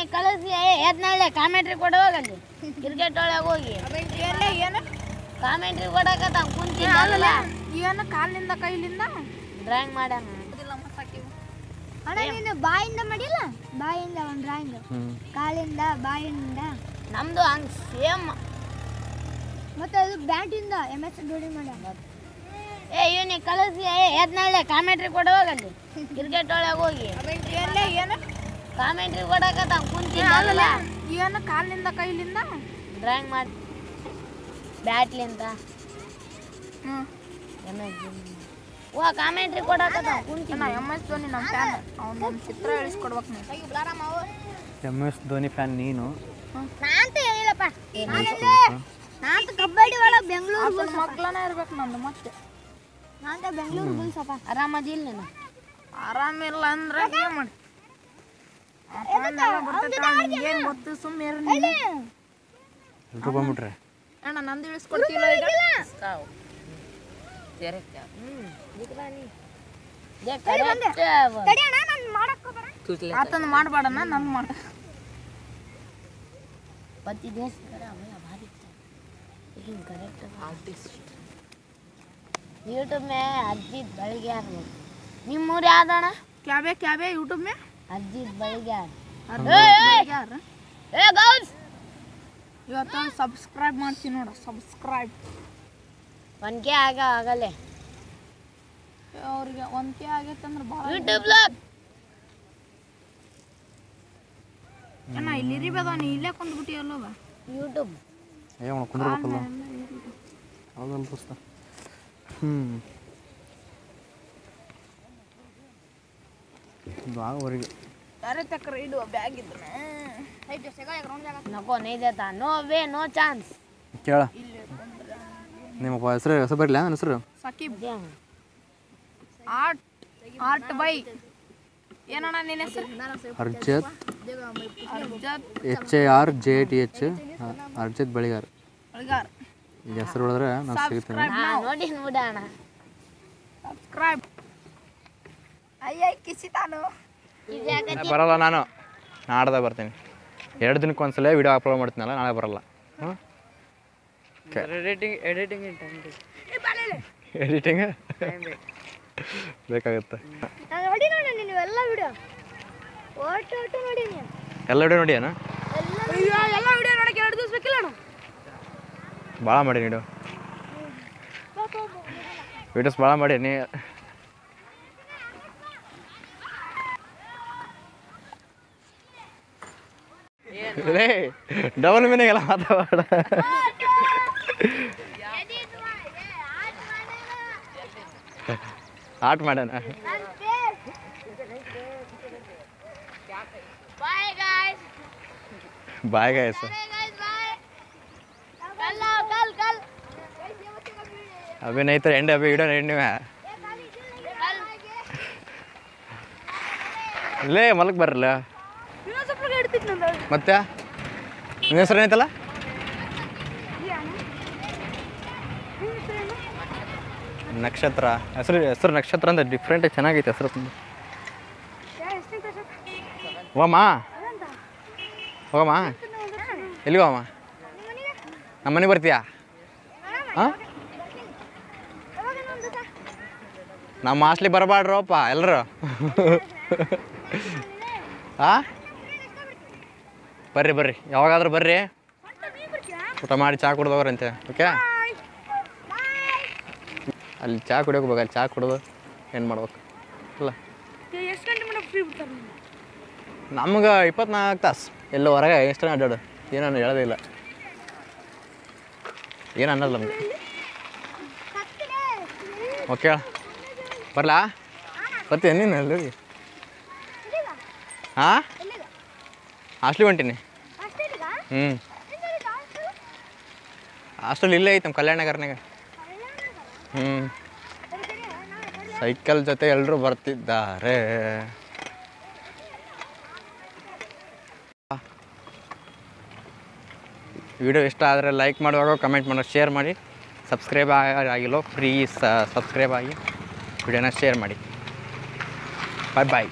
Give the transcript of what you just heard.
ಇವನಿ ಕಳಿಸಿ ಎದ್ನಳ್ಳೆ ಕಾಮೆಂಟ್ರಿ ಕೊಡ ಹೋಗಲ್ಲಿ. ಕ್ರಿಕೆಟ್ ಒಳಗೆ ಹೋಗಿ. ಏನು? ಕಾಮೆಂಟ್ರಿ ಕೊಡಕತ್ತ ಕುಂತಿಲ್ಲ ಏನು ಕಾಲಿನಿಂದ ಕೈಲಿಂದ? ಡ್ರಾಯಿಂಗ್ ಮಾಡ್ಯಾನ ಅಣ್ಣ ನೀನು ಬಾಯಿಂದ ಮಾಡಿಲ್ಲ? ಬಾಯಿಂದ ಒಂದು ಡ್ರಾಯಿಂಗ್ ಕಾಲಿಂದ ಬಾಯಿಂದ. ನಮ್ದು ಹಂಗ್ ಸೇಮ್ ಮತ್ತೆ ಅದು ಬ್ಯಾಟಿಂದ ಎಂ ಎಸ್ ಧೋನಿ ಮಾಡ್ಯಾನ ಏ ಇವನಿ ಕಳಿಸಿ ಎದ್ನಾಳೆ ಕಾಮೆಂಟ್ರಿ ಕೊಡ ಹೋಗಲ್ಲಿ. ಕ್ರಿಕೆಟ್ ಒಳಗೆ ಹೋಗಿ. ಏನು? ಕಾಮೆಂಟ್ರಿ ಕೊಡಕತ್ತ ಕುಂತಿಲ್ಲ ಏನು ಕಾಲಿನಿಂದ ಕೈಲಿಂದ? ಡ್ರಾಯಿಂಗ್ ಮಾಡಿ ಬ್ಯಾಟ್ಲಿಂದ. ಹ್ಞೂ. ಎಂ ಎಸ್ ಓ ಕಾಮೆಂಟ್ರಿ ಕೊಡಕತ್ತ ಕುಂತಿ ನಾ ಎಂ ಎಸ್ ಧೋನಿ ನಮ್ಮ ಫ್ಯಾನ್ ಅವ್ನು ನಮ್ಮ ಚಿತ್ರ ಇಳಿಸ್ಕೊಡ್ಬೇಕು ನೀವು ಎಂ ಎಸ್ ಧೋನಿ ಫ್ಯಾನ್ ನೀನು? ನಾನಂತ ಹೇಳಿಲ್ಲಪ್ಪ. ನಾನಂತ ಕಬಡ್ಡಿ ಒಳಗೆ ಬೆಂಗಳೂರು ಮಕ್ಕಳನೇ ಇರ್ಬೇಕು ನಂದು ಮತ್ತೆ. ನಾನಂತ ಬೆಂಗಳೂರು ಬುಲ್ಸಪ್ಪ. ಆರಾಮದಿಲ್ಲ ನೀನು. ಆರಾಮಿಲ್ಲ ಅಂದ್ರೆ ಏನು ಮಾಡಿ? ಏನು ಗೊತ್ತು? ಸುಮ್ಮನೆ ಎಲ್ರು ಅಣ್ಣ ನಂದು ಇಳಿಸ್ಕೊಡ್ತಿಲ್ಲ ಈಗ ಸಾವು. ಜರಕ್ಕ. ಆತನ ನನ್ ಮಾಡ. ಪತಿ ಯೂಟ್ಯೂಬ್ ಮೇ ಅಜ್ಜಿ ಬೆಳಗ್ಗೆ ನಿಮ್ಮ ಊರು ಯಾವ್ದಣ್ಣ ಕ್ಯಾಬೆ ಕ್ಯಾಬೆ ಯೂಟ್ಯೂಬ್ ಮೇ ಅಜಿತ್ ಬಳಿಗ್ಯಾರ್ ಯಾರು ಏ ಗೌಸ್! ಇವತ್ತು ಸಬ್ಸ್ಕ್ರೈಬ್ ಮಾಡ್ತೀನಿ ನೋಡ ಸಬ್ಸ್ಕ್ರೈಬ್ ಒನ್ಕೆ ಆಗ ಆಗಲ್ಲೇ ಅವ್ರಿಗೆ ಒನ್ಕೆ ಆಗೈತೆ ಅಂದ್ರೆ ಭಾಳ ಯೂಟ್ಯೂಬ್ ಲಾಗ್ ಅಣ್ಣ ಇಲ್ಲಿ ನೀ ಇಲ್ಲೇ ಕುಂದ್ಬಿಟ್ಟಿ ಅಲ್ಲವ ಯೂಟ್ಯೂಬ್ ಏ ಅವನು ಕುಂದ್ರಬೇಕಲ್ಲ. ಹೌದಲ್ಲ ದೋಸ್ತ. ಹ್ಞೂ ಇದು ಆಗೋವರೆಗೆ ಯಾರೇ ತಕ್ರ ಇಡುವ ಬ್ಯಾಗ್ ಇದ್ರೆ ನಕೋ ನೈ ದೇತಾ ನೋ ವೇ ನೋ ಚಾನ್ಸ್ ಕೇಳ ನಿಮ್ಮ ಹೆಸರು ಹೆಸರು ಬರಲಿಲ್ಲ ನನ್ನ ಹೆಸರು ಸಕೀಬ್ ಆರ್ಟ್ ಆರ್ಟ್ ಬೈ ಏನಣ್ಣ ನಿನ್ನ ಹೆಸರು Arjat Arjat H A R J T H Arjat Baligar ಅಳ್ಗಾರ್ ಈಗ ಹೆಸರು ಹೊಡೆದ್ರೆ ನಾನು ಸಿಗ್ತೀನಿ ನಾ ನೋಡಿ ನೋಡೋಣ ಸಬ್ಸ್ಕ್ರೈಬ್ ಅಯ್ಯ ಕಿಸಿ ತಾನು ಬರಲ್ಲ ನಾನು. ನಾಡ್ದೆ ಬರ್ತೀನಿ. ಎರಡು ದಿನಕ್ಕೆ ಒಂದ್ಸಲ ವಿಡಿಯೋ ಅಪ್ಲೋಡ್ ಮಾಡ್ತೀನಲ್ಲ ನಾಳೆ ಬರಲ್ಲ. ಹಾಂ ಎಡಿಟಿಂಗ್ ಎಡಿಟಿಂಗ್ ಎಡಿಟಿಂಗ್ ಬೇಕಾಗುತ್ತೆ. ನಾನು ನೋಡಿ ನೋಡಿ ನೀನು ಎಲ್ಲ ವಿಡಿಯೋ ಓಟ್ ಓಟ್ ನೋಡಿ ನೀನು. ಎಲ್ಲ ವಿಡಿಯೋ ನೋಡಿ ಅಣ್ಣ ಅಯ್ಯೋ ಎಲ್ಲ ವಿಡಿಯೋ ನೋಡಕ್ಕೆ ಎರಡು ದಿವಸ ಬೇಕಿಲ್ಲ ಅಣ್ಣ. ಭಾಳ ಮಾಡಿ ನೀಡು ವಿಡಿಯೋಸ್ ಭಾಳ ಮಾಡೀನಿ ಲೇ ಡಬಲ್ ಮೀನಿಂಗ್ ಎಲ್ಲ ಮಾತಾಡ ಆಟ್ ಮಾಡೋಣ ಬಾಯ್ ಗಾಯ್ಸ್ ಬಾಯ್ ಗಾಯ್ಸ್ ಕಲ್ ಕಲ್ ಕಲ್ अभी नहीं तो एंड अभी वीडियो एंड में है ಲೇ ಮಲಕ್ ಬರಲ್ಲ ಮತ್ತೆ? ನಿನ್ನ ಹೆಸರು ಏನೈತಲ್ಲ? ನಕ್ಷತ್ರ. ಹೆಸರು ಹೆಸರು ನಕ್ಷತ್ರ ಅಂತ ಡಿಫ್ರೆಂಟ್ ಚೆನ್ನಾಗೈತೆ ಹೆಸರು ತುಂಬ. ಹೋಗಮ್ಮ. ಹೋಗಮ್ಮ. ಎಲ್ಲಿಗೆ ನಮ್ಮ ಮನೆಗೆ ಬರ್ತೀಯಾ? ಹಾಂ? ನಮ್ಮ ಹಾಸ್ಟ್ಲಿಗೆ ಬರಬಾಡ್ರಪ್ಪ ಎಲ್ಲರೂ ಆ ಬರ್ರಿ ಬರ್ರಿ. ಯಾವಾಗಾದ್ರೂ ಬರ್ರಿ. ಊಟ ಮಾಡಿ ಚಹಾ ಕುಡ್ದವ್ರಂತೆ ಓಕೆ? ಅಲ್ಲಿ ಚಾ ಕುಡಿಯೋಕೆ ಹೋಗ್ಬೇಕು ಅಲ್ಲಿ ಚಹಾ ಕುಡ್ದು ಏನು ಮಾಡ್ಬೇಕು? ಅಲ್ಲ ನಮ್ಗೆ ಇಪ್ಪತ್ನಾಲ್ಕು ತಾಸು. ಎಲ್ಲ ಹೊರಗೆ ಎಷ್ಟು ಅಡ್ಡಾಡು? ಏನನ್ನ ಹೇಳೋದೇ ಇಲ್ಲ. ಏನು ಅನ್ನಲ್ಲ ನಮಗೆ? ಓಕೆ ಬರಲಾ? ಬರ್ತೀನಿ ನೀನು ಅಲ್ಲಿ ಹಾಂ? ಹಾಸ್ಟ್ಲಿಗೆ? ಹೊಂಟೀನಿ ಹ್ಞೂ ಹಾಸ್ಟೆಲ್? ಇಲ್ಲೇ ಐತೆ ನಮ್ಮ ಕಲ್ಯಾಣ ನಗರ್ನಾಗ. ಹ್ಞೂ ಸೈಕಲ್ ಜೊತೆ ಎಲ್ಲರೂ ಬರ್ತಿದ್ದಾರೆ. ವಿಡಿಯೋ ಇಷ್ಟ ಆದರೆ ಲೈಕ್ ಮಾಡುವಾಗ ಕಮೆಂಟ್ ಮಾಡೋ ಶೇರ್ ಮಾಡಿ. ಸಬ್ಸ್ಕ್ರೈಬ್ ಆಗಿಲ್ಲೋ ಪ್ಲೀಸ್ ಸಬ್ಸ್ಕ್ರೈಬ್ ಆಗಿ. ವಿಡಿಯೋನ ಶೇರ್ ಮಾಡಿ. ಬಾಯ್ ಬಾಯ್